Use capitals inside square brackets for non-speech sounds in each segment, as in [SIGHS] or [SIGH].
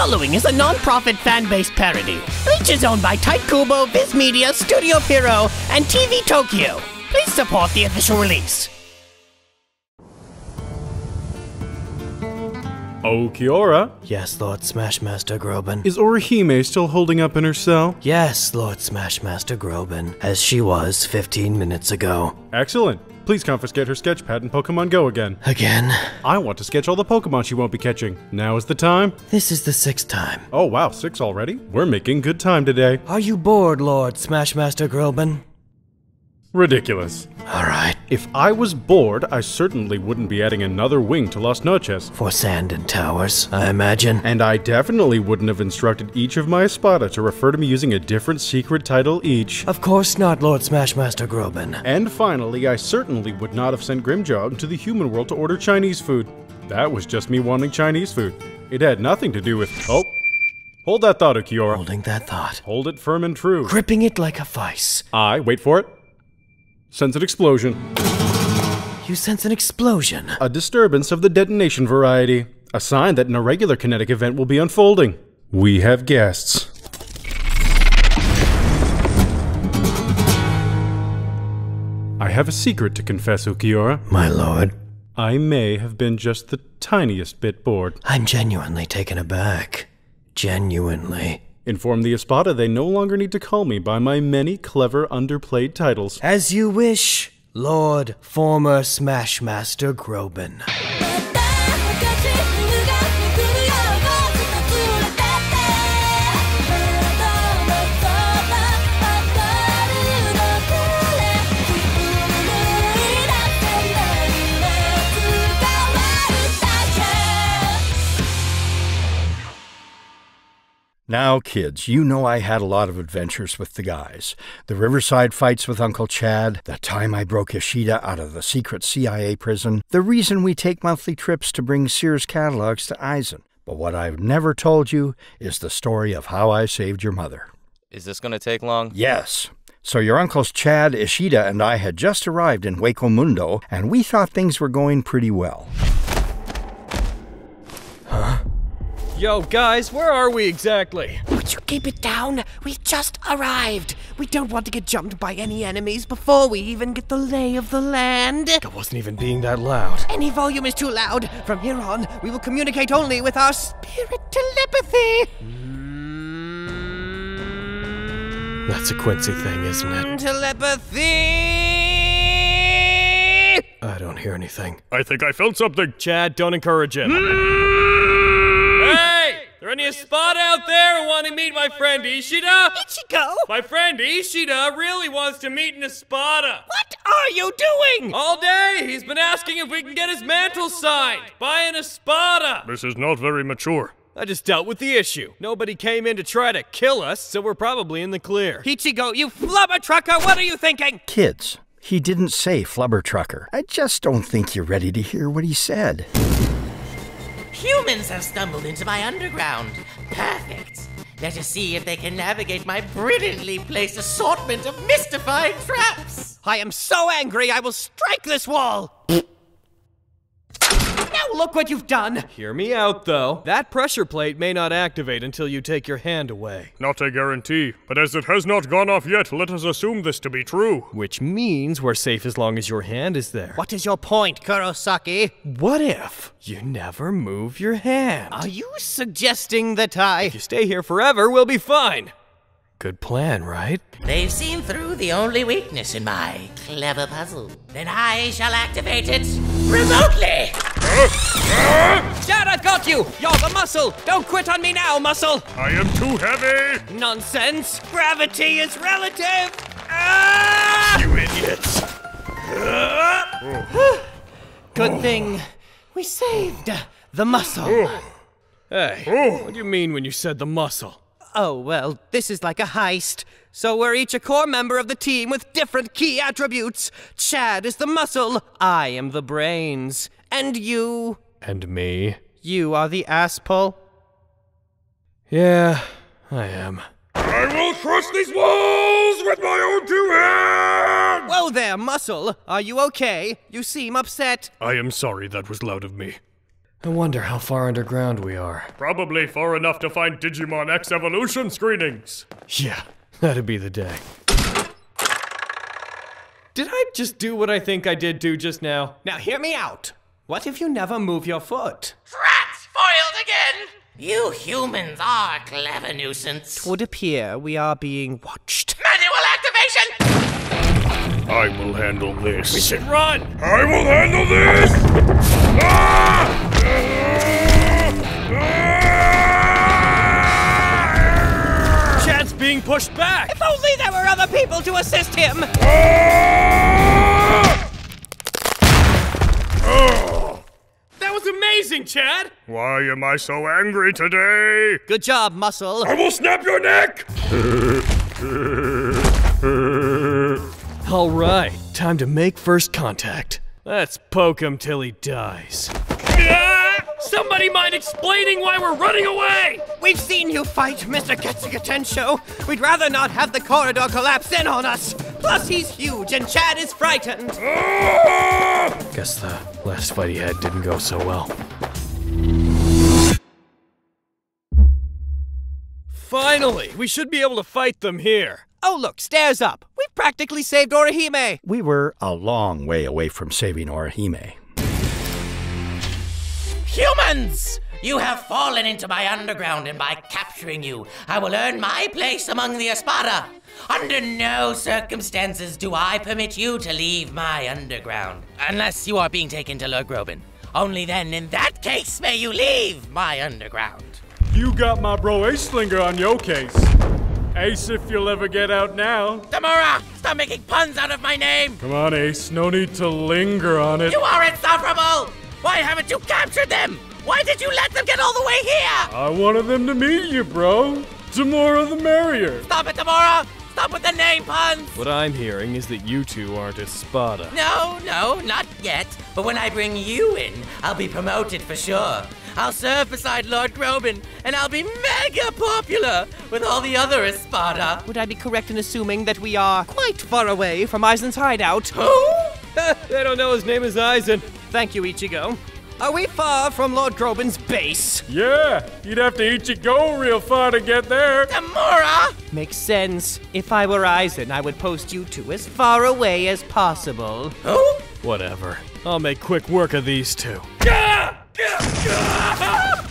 following is a non-profit fan-based parody. Bleach is owned by Tite Kubo, Viz Media, Studio Pierrot, and TV Tokyo. Please support the official release. Oh, Kiora, Yes, Lord Smashmaster Groban. is Orihime still holding up in her cell? Yes, Lord Smashmaster Groban, as she was 15 minutes ago. Excellent. Please confiscate her sketch pad in Pokemon Go again. Again? I want to sketch all the Pokemon she won't be catching. Now is the time. This is the sixth time. Oh wow, six already? We're making good time today. Are you bored, Lord Smashmaster Groban? Ridiculous. Ah, If I was bored, I certainly wouldn't be adding another wing to Las Noches. For sand and towers, I imagine. And I definitely wouldn't have instructed each of my Espada to refer to me using a different secret title each. Of course not, Lord Smashmaster Groban. And finally, I certainly would not have sent Grimmjow into the human world to order Chinese food. That was just me wanting Chinese food. It had nothing to do with. Oh! Hold that thought, Ulquiorra. Holding that thought. Hold it firm and true. Gripping it like a vice. I, wait for it, sense an explosion. You sense an explosion. A disturbance of the detonation variety. A sign that an irregular kinetic event will be unfolding. We have guests. I have a secret to confess, Ulquiorra. My lord, I may have been just the tiniest bit bored. I'm genuinely taken aback. Genuinely. Inform the Espada they no longer need to call me by my many clever underplayed titles. As you wish, Lord former Smashmaster Groban. 'Now, kids, you know I had a lot of adventures with the guys. The Riverside fights with Uncle Chad, the time I broke Yoshida out of the secret CIA prison, the reason we take monthly trips to bring Sears catalogs to Aizen. But what I've never told you is the story of how I saved your mother. Is this gonna take long? Yes. So your uncles Chad, Ishida, and I had just arrived in Hueco Mundo, and we thought things were going pretty well. Yo, guys, where are we exactly? Would you keep it down? We just arrived. We don't want to get jumped by any enemies before we even get the lay of the land. I wasn't even being that loud. Any volume is too loud. From here on, we will communicate only with our spirit telepathy. Hmm. That's a Quincy thing, isn't it? Telepathy! I don't hear anything. I think I felt something. Chad, don't encourage him. Hey! There any spot out there who want to meet my friend Ishida? Ichigo! My friend Ishida really wants to meet an Espada. What are you doing? All day, he's been asking if we can get his mantle signed by an Espada. This is not very mature. I just dealt with the issue. Nobody came in to try to kill us, so we're probably in the clear. Ichigo, you flubber trucker, what are you thinking? Kids, he didn't say flubber trucker. I just don't think you're ready to hear what he said. Humans have stumbled into my underground. Perfect. Let us see if they can navigate my brilliantly placed assortment of mystifying traps. I am so angry, I will strike this wall. Now look what you've done. Hear me out, though. That pressure plate may not activate until you take your hand away. Not a guarantee, but as it has not gone off yet, let us assume this to be true. Which means we're safe as long as your hand is there. What is your point, Kurosaki? What if you never move your hand? Are you suggesting that I. If you stay here forever, we'll be fine. Good plan, right? They've seen through the only weakness in my clever puzzle. Then I shall activate it remotely. Dad, I've got you! You're the muscle! Don't quit on me now, muscle! I am too heavy! Nonsense! Gravity is relative! Ah! You idiots! [SIGHS] Good thing we saved the muscle. Hey, what do you mean when you said the muscle? Oh, well, this is like a heist. So we're each a core member of the team with different key attributes. Chad is the muscle, I am the brains. And you, And me? you are the ass pull. Yeah, I am. I will crush these walls with my own two hands! Whoa there, muscle. Are you okay? You seem upset. I am sorry that was loud of me. I wonder how far underground we are. Probably far enough to find Digimon X evolution screenings. Yeah, that'd be the day. Did I just do what I think I did do just now? Now hear me out. What if you never move your foot? Rats foiled again! You humans are a clever nuisance. Would appear we are being watched. Manual activation! I will handle this. We should run! I will handle this! Chad's being pushed back! If only there were other people to assist him! That was amazing, Chad! Why am I so angry today? Good job, Muscle. I will snap your neck! All right, time to make first contact. Let's poke him till he dies. Ah! Somebody mind explaining why we're running away? We've seen you fight, Mr. Getsugatensho. We'd rather not have the corridor collapse in on us. Plus, he's huge and Chad is frightened. Guess the last fight he had didn't go so well. Finally, we should be able to fight them here. Oh, look, stairs up. We've practically saved Orihime. We were a long way away from saving Orihime. Humans! You have fallen into my underground, and by capturing you, I will earn my place among the Espada. Under no circumstances do I permit you to leave my underground. Unless you are being taken to Lord Groban. Only then, in that case, may you leave my underground. You got my bro Aisslinger on your case. Ace, if you'll ever get out now. Demoura, stop making puns out of my name! Come on, Ace. No need to linger on it. You are insufferable! Why haven't you captured them? Why did you let them get all the way here? I wanted them to meet you, bro. The more the merrier. Stop it, Demoura! Stop with the name puns! What I'm hearing is that you two aren't Espada. No, no, not yet. But when I bring you in, I'll be promoted for sure. I'll serve beside Lord Groban, and I'll be mega popular with all the other Espada. Would I be correct in assuming that we are quite far away from Aizen's hideout? Who? [LAUGHS] they don't know his name is Aizen. Thank you, Ichigo. Are we far from Lord Groban's base? Yeah, you'd have to eat your go real far to get there. Demoura! Makes sense. If I were Aizen, I would post you two as far away as possible. Oh? Whatever. I'll make quick work of these two. [LAUGHS]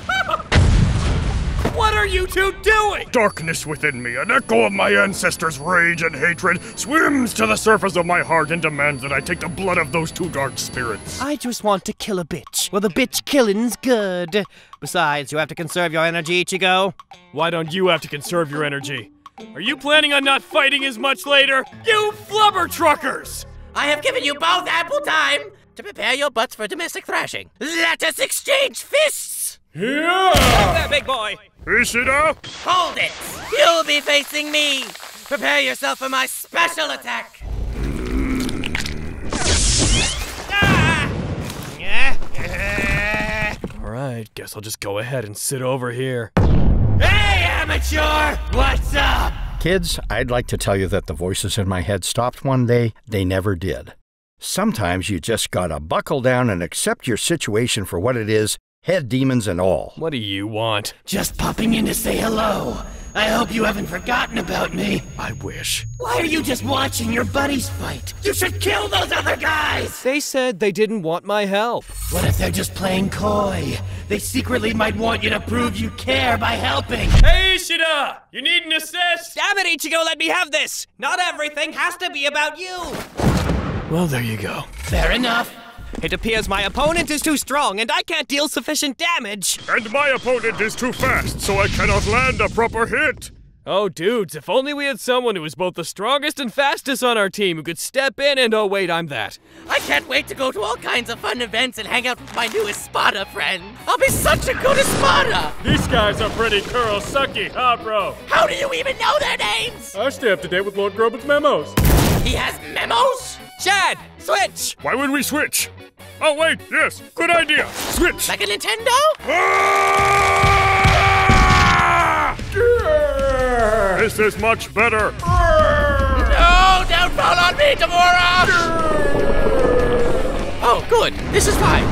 What are you two doing? Darkness within me, an echo of my ancestors' rage and hatred, swims to the surface of my heart and demands that I take the blood of those two dark spirits. I just want to kill a bitch. Well, the bitch killing's good. Besides, you have to conserve your energy, Ichigo. Why don't you have to conserve your energy? Are you planning on not fighting as much later? You flubber truckers! I have given you both ample time to prepare your butts for domestic thrashing. Let us exchange fists! Yeah! There, big boy. Ishida! Hold it! You'll be facing me! Prepare yourself for my special attack! All right, guess I'll just go ahead and sit over here. Hey, amateur! What's up? Kids, I'd like to tell you that the voices in my head stopped one day. They never did. Sometimes you just gotta buckle down and accept your situation for what it is, head demons and all. What do you want? Just popping in to say hello. I hope you haven't forgotten about me. I wish. Why are you just watching your buddies fight? You should kill those other guys! They said they didn't want my help. What if they're just playing coy? They secretly might want you to prove you care by helping. Hey, Ishida! You need an assist? Damn it, Ichigo, let me have this. Not everything has to be about you. Well, there you go. Fair enough. It appears my opponent is too strong and I can't deal sufficient damage. And my opponent is too fast, so I cannot land a proper hit! Oh, dudes, if only we had someone who was both the strongest and fastest on our team who could step in and oh, wait, I'm that. I can't wait to go to all kinds of fun events and hang out with my new Espada friend. I'll be such a good Espada! These guys are pretty curl sucky, huh, bro? How do you even know their names? I stay up to date with Lord Groban's memos. He has memos? Chad, switch. Why would we switch? Oh, wait, yes, good idea! Switch! Like a Nintendo? Ah! This is much better! No, don't fall on me, Demoura! Oh, good. This is fine.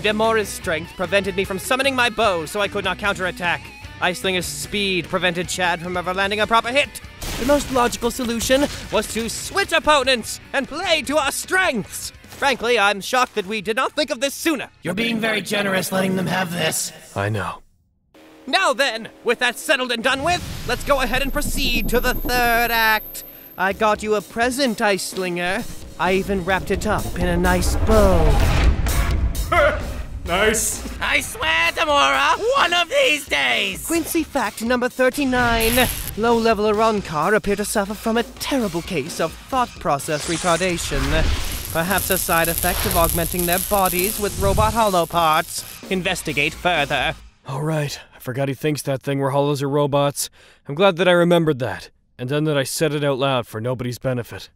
Demoura's strength prevented me from summoning my bow, so I could not counterattack. Aisslinger's speed prevented Chad from ever landing a proper hit. The most logical solution was to switch opponents and play to our strengths. Frankly, I'm shocked that we did not think of this sooner. You're being very generous letting them have this. I know. Now then, with that settled and done with, let's go ahead and proceed to the third act. I got you a present, Aisslinger. I even wrapped it up in a nice bow. [LAUGHS] Nice. I swear, Demoura, one of these days! Quincy fact number 39. Low level Arrancar appear to suffer from a terrible case of thought process retardation. Perhaps a side effect of augmenting their bodies with robot hollow parts. Investigate further. All right, I forgot he thinks that thing where hollows are robots. I'm glad that I remembered that, and then that I said it out loud for nobody's benefit.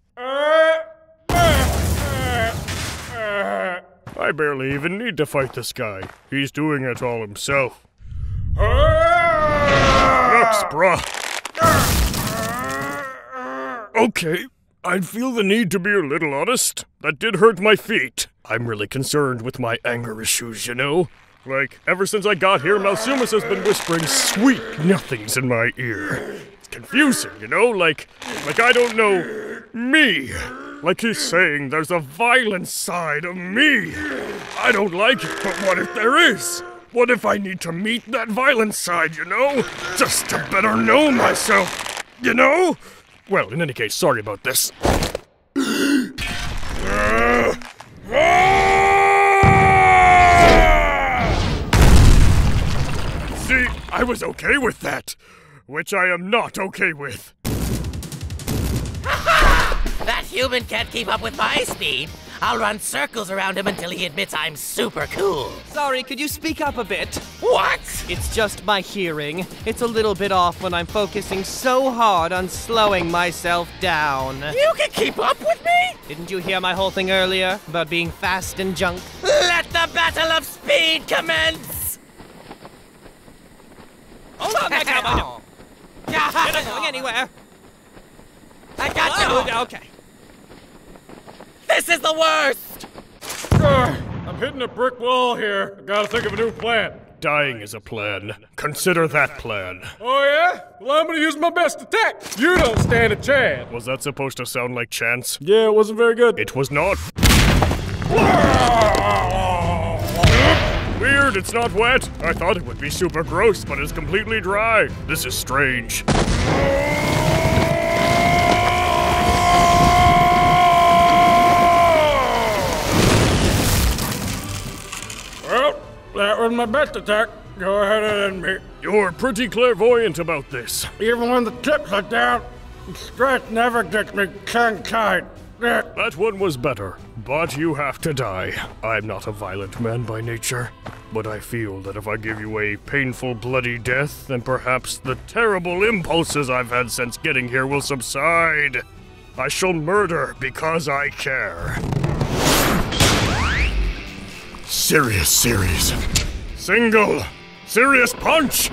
I barely even need to fight this guy. He's doing it all himself. Bruh. Okay, I feel the need to be a little honest. That did hurt my feet. I'm really concerned with my anger issues, you know? Like, ever since I got here, Malsumus has been whispering sweet nothings in my ear. It's confusing, you know? Like, like I don't know me. Like he's saying there's a violent side of me. I don't like it, but what if there is? What if I need to meet that violent side, you know? Just to better know myself, you know? Well, in any case, sorry about this. See, I was okay with that, which I am not okay with. Human can't keep up with my speed. I'll run circles around him until he admits I'm super cool. Sorry, could you speak up a bit? What? It's just my hearing. It's a little bit off when I'm focusing so hard on slowing myself down. You can keep up with me? Didn't you hear my whole thing earlier about being fast and junk? Let the battle of speed commence! Hold on, that. You're not going anywhere. I got you! Oh, okay. This is the worst! I'm hitting a brick wall here. I gotta think of a new plan. Dying is a plan. Consider that plan. Oh, yeah? Well, I'm gonna use my best attack. You don't stand a chance. Was that supposed to sound like chance? Yeah, it wasn't very good. It was not. Weird, it's not wet. I thought it would be super gross, but it's completely dry. This is strange. That was my best attack. Go ahead and end me. You're pretty clairvoyant about this. Even when the chips are down, stress never gets me tongue-tied. That one was better, but you have to die. I'm not a violent man by nature, but I feel that if I give you a painful, bloody death, then perhaps the terrible impulses I've had since getting here will subside. I shall murder because I care. Serious series. Single. Serious punch.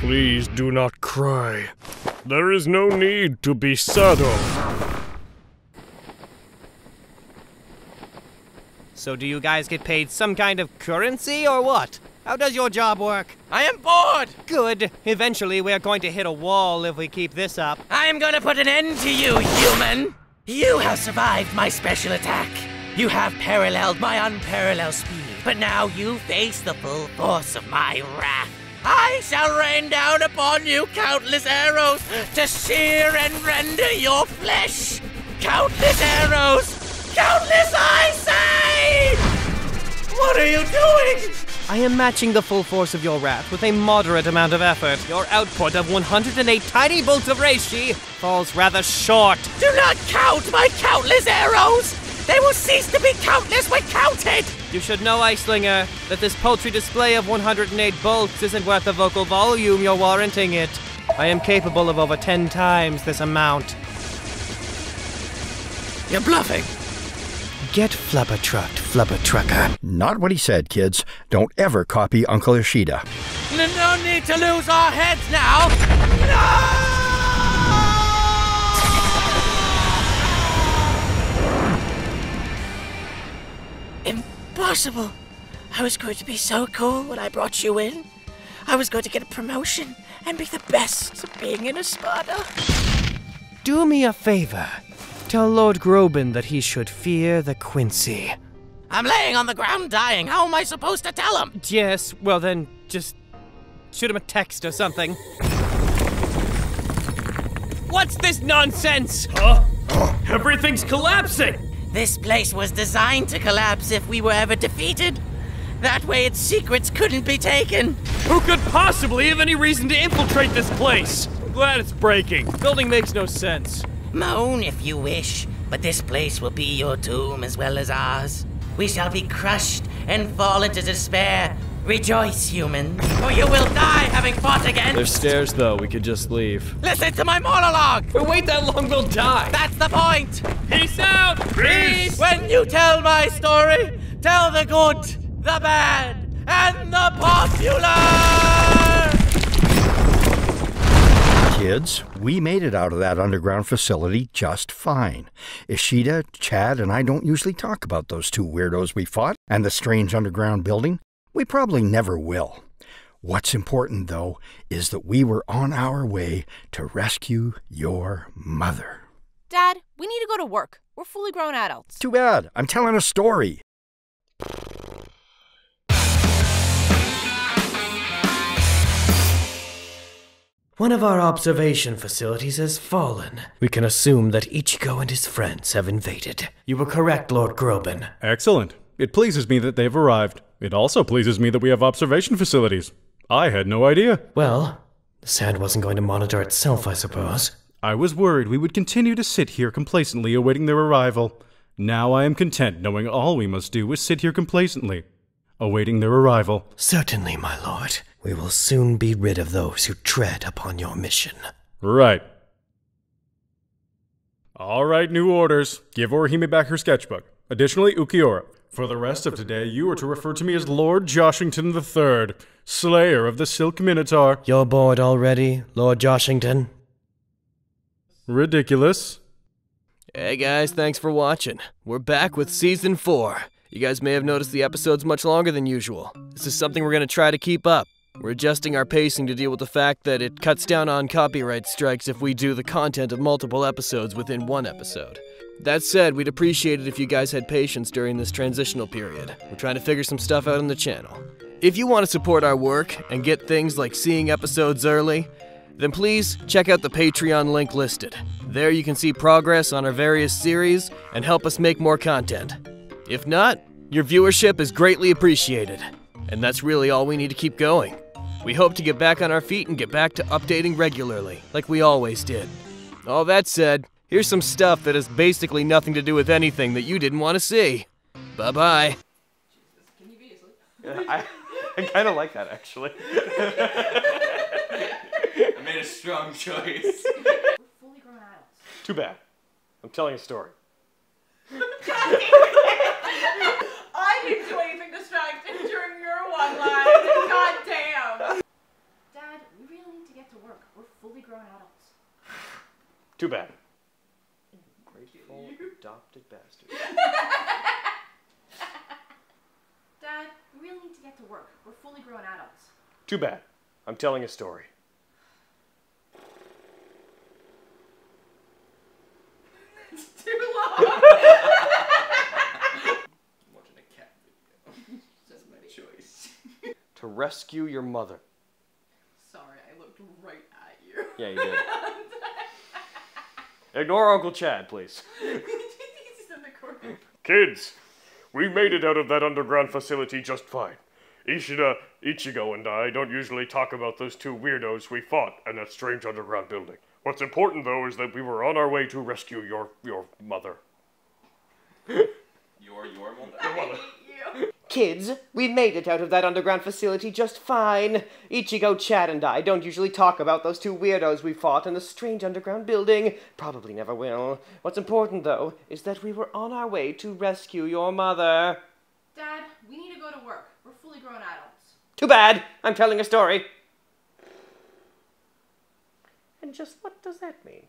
Please do not cry. There is no need to be subtle. So, do you guys get paid some kind of currency or what? How does your job work? I am bored! Good. Eventually, we're going to hit a wall if we keep this up. I am gonna put an end to you, human! You have survived my special attack. You have paralleled my unparalleled speed, but now you face the full force of my wrath. I shall rain down upon you countless arrows to shear and render your flesh. Countless arrows! Countless, I say! What are you doing? I am matching the full force of your wrath with a moderate amount of effort. Your output of 108 tiny bolts of reishi falls rather short. Do not count my countless arrows! They will cease to be countless when counted! You should know, Aisslinger, that this paltry display of 108 bolts isn't worth the vocal volume you're warranting it. I am capable of over 10 times this amount. You're bluffing. Get flubber trucked, flubber trucker. Not what he said, kids. Don't ever copy Uncle Ishida. N- No need to lose our heads now! No! Impossible! I was going to be so cool when I brought you in. I was going to get a promotion and be the best at being in a Sparta. Do me a favor. Tell Lord Groban that he should fear the Quincy. I'm laying on the ground dying. How am I supposed to tell him? Yes, well then, just shoot him a text or something. What's this nonsense? Huh? Everything's collapsing! This place was designed to collapse if we were ever defeated. That way its secrets couldn't be taken. Who could possibly have any reason to infiltrate this place? I'm glad it's breaking. Building makes no sense. Moan if you wish, but this place will be your tomb as well as ours. We shall be crushed and fall into despair. Rejoice, human, or you will die having fought again. There's stairs, though. We could just leave. Listen to my monologue. If we wait that long, we'll die. That's the point. Peace out. Peace. When you tell my story, tell the good, the bad, and the popular. Kids, we made it out of that underground facility just fine. Ishida, Chad, and I don't usually talk about those two weirdos we fought and the strange underground building. We probably never will. What's important, though, is that we were on our way to rescue your mother. Dad, we need to go to work. We're fully grown adults. Too bad. I'm telling a story. One of our observation facilities has fallen. We can assume that Ichigo and his friends have invaded. You were correct, Lord Groban. Excellent. It pleases me that they've arrived. It also pleases me that we have observation facilities. I had no idea. Well, the sand wasn't going to monitor itself, I suppose. I was worried we would continue to sit here complacently awaiting their arrival. Now I am content knowing all we must do is sit here complacently, awaiting their arrival. Certainly, my lord. We will soon be rid of those who tread upon your mission. Right. All right, new orders. Give Orihime back her sketchbook. Additionally, Ulquiorra, for the rest of today, you are to refer to me as Lord Joshington III, Slayer of the Silk Minotaur. You're bored already, Lord Joshington? Ridiculous. Hey guys, thanks for watching. We're back with season 4. You guys may have noticed the episode's much longer than usual. This is something we're going to try to keep up. We're adjusting our pacing to deal with the fact that it cuts down on copyright strikes if we do the content of multiple episodes within one episode. That said, we'd appreciate it if you guys had patience during this transitional period. We're trying to figure some stuff out on the channel. If you want to support our work and get things like seeing episodes early, then please check out the Patreon link listed. There you can see progress on our various series and help us make more content. If not, your viewership is greatly appreciated. And that's really all we need to keep going. We hope to get back on our feet and get back to updating regularly, like we always did. All that said, here's some stuff that has basically nothing to do with anything that you didn't want to see. Bye bye. Jesus, [LAUGHS] can you be serious? I, I kind of like that actually. [LAUGHS] I made a strong choice. Too bad. I'm telling a story. [LAUGHS] I didn't do anything distracting during your one line. God damn. Dad, we really need to get to work. We're fully grown adults. [SIGHS] Too bad. Grateful adopted bastard. [LAUGHS] Dad, we really need to get to work. We're fully grown adults. Too bad. I'm telling a story. It's too long. [LAUGHS] Watching a cat video. [LAUGHS] That's my choice. To rescue your mother. Sorry, I looked right at you. Yeah, you did. Ignore Uncle Chad, please. He's in the corner. Kids, we made it out of that underground facility just fine. Ishida, Ichigo, and I don't usually talk about those two weirdos we fought in that strange underground building. What's important, though, is that we were on our way to rescue your your mother. Your your mother. Kids, we made it out of that underground facility just fine. Ichigo, Chad, and I don't usually talk about those two weirdos we fought in the strange underground building. Probably never will. What's important, though, is that we were on our way to rescue your mother. Dad, we need to go to work. We're fully grown adults. Too bad. I'm telling a story. And just what does that mean?